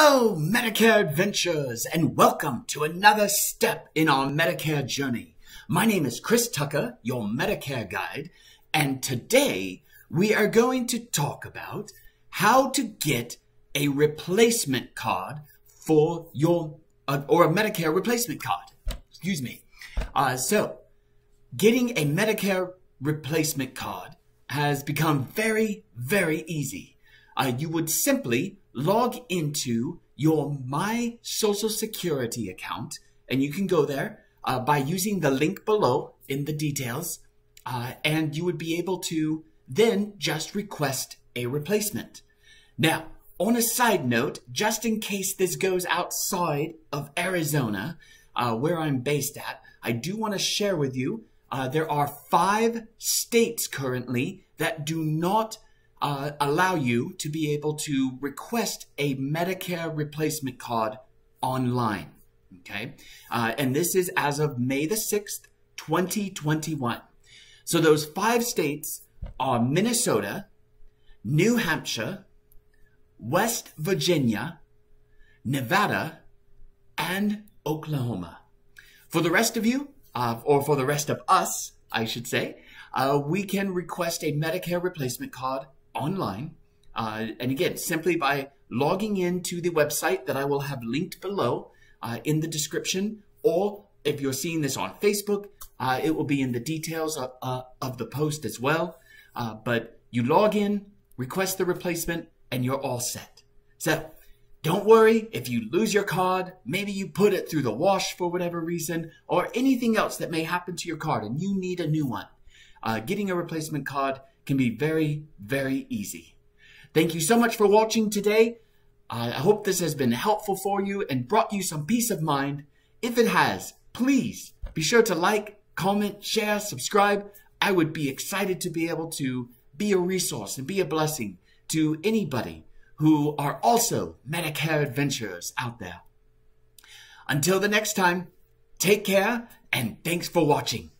Hello, Medicare Adventures, and welcome to another step in our Medicare journey. My name is Chris Tucker, your Medicare guide, and today we are going to talk about how to get a replacement card for your, uh, or a Medicare replacement card. Excuse me. Uh, so, getting a Medicare replacement card has become very, very easy. Uh, you would simply log into your My Social Security account, and you can go there uh, by using the link below in the details, uh, and you would be able to then just request a replacement. Now, on a side note, just in case this goes outside of Arizona, uh, where I'm based at, I do want to share with you uh, there are five states currently that do not uh, allow you to be able to request a Medicare replacement card online. Okay. Uh, and this is as of May the 6th, 2021. So those five states are Minnesota, New Hampshire, West Virginia, Nevada, and Oklahoma. For the rest of you, uh, or for the rest of us, I should say, uh, we can request a Medicare replacement card online. Uh, and again, simply by logging into the website that I will have linked below uh, in the description, or if you're seeing this on Facebook, uh, it will be in the details of, uh, of the post as well. Uh, but you log in, request the replacement, and you're all set. So don't worry if you lose your card, maybe you put it through the wash for whatever reason, or anything else that may happen to your card and you need a new one. Uh, getting a replacement card can be very, very easy. Thank you so much for watching today. I hope this has been helpful for you and brought you some peace of mind. If it has, please be sure to like, comment, share, subscribe. I would be excited to be able to be a resource and be a blessing to anybody who are also Medicare adventurers out there. Until the next time, take care and thanks for watching.